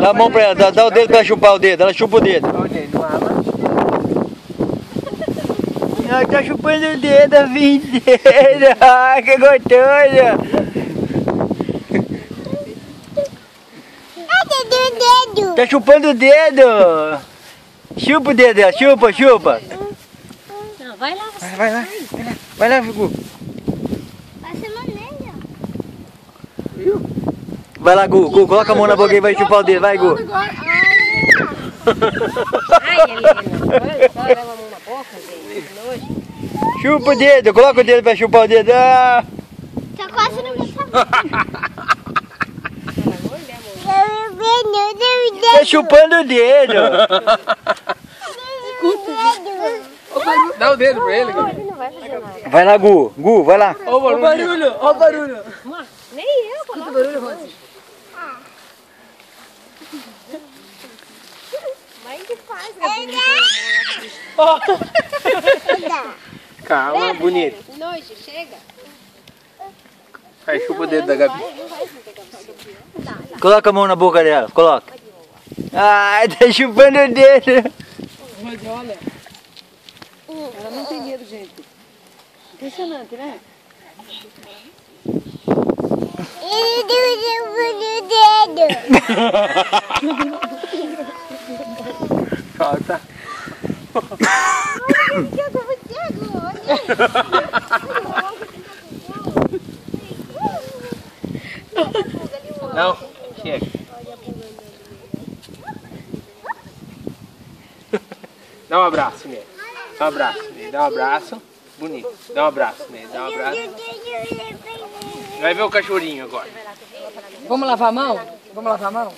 Dá a mão pra ela, dá, dá o dedo pra ela chupar o dedo, ela chupa o dedo. Ela tá chupando o dedo a vida inteira. Ah, que gostoso. dedo. Tá chupando o dedo. Chupa o dedo dela, chupa, chupa. Não, vai lá. Vai, vai lá, vai lá, vai lá, Gu. Passa maneira. Vai lá, Gu, Gu, coloca a mão na boca e vai chupar o dedo, vai, Gu. Ai, Helena. Olha só, leva a mão na boca, gente. Chupa o dedo, coloca o dedo pra chupar o dedo. Ah, Tá quase no meu tá chupando o dedo. Dá o dedo pra ele, cara. Não vai lá, Gu, Gu, vai lá. Olha o barulho. Olha o barulho. Nem eu, Escuta o barulho, Rose. Mas que faz, Gabi? Calma, bonito. Nojo, chega. Aí chupa o dedo da Gabi. Coloca a mão na boca dela, coloca. Ai, tá chupando o dedo. Rose, olha. Ela não tem medo, gente. Impressionante, né? Falta. Não, chega. Dá um abraço nele. Dá um abraço nele. Dá um abraço. Bonito. Dá um abraço nele. Dá um abraço. Vai ver o cachorrinho agora. Vamos lavar a mão? Vamos lavar a mão?